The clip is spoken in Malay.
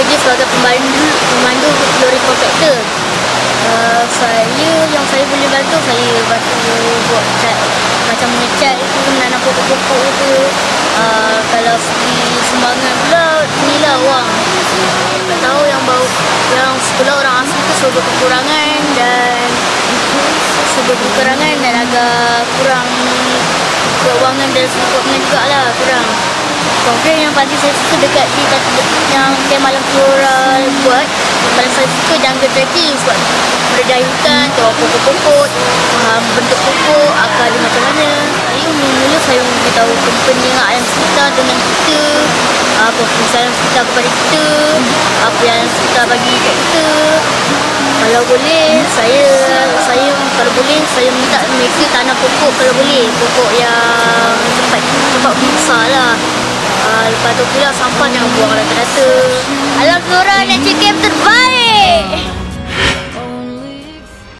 bekerja sebagai pemandu pemandu lori compactor. Uh, saya yang saya boleh bantu saya bantu buat cat macam menyecat itu menanam pokok-pokok itu. Uh, kalau segi sumbangan pula inilah wang. Tak tahu yang bau yang sekolah orang asli tu serba kekurangan dan serba kekurangan dan agak kurang keuangan dan supportnya juga lah kurang Konkret yang paling saya suka dekat di yang Camp Malam Floral buat yang paling saya suka jungle trekking sebab berdaya hutan, tahu pokok-pokok, faham bentuk pokok, akar dia macam mana. Saya mula-mula saya memberitahu company dengan alam sekitar dengan kita, apa alam sekitar kepada kita, apa yang sekitar bagi kat kita. Kalau boleh, saya saya kalau boleh saya minta mereka tanam pokok kalau boleh, pokok yang cepat cepat besar lah. Lepas tu pula sampah jangan buang rata-rata. Alam camp terbaik.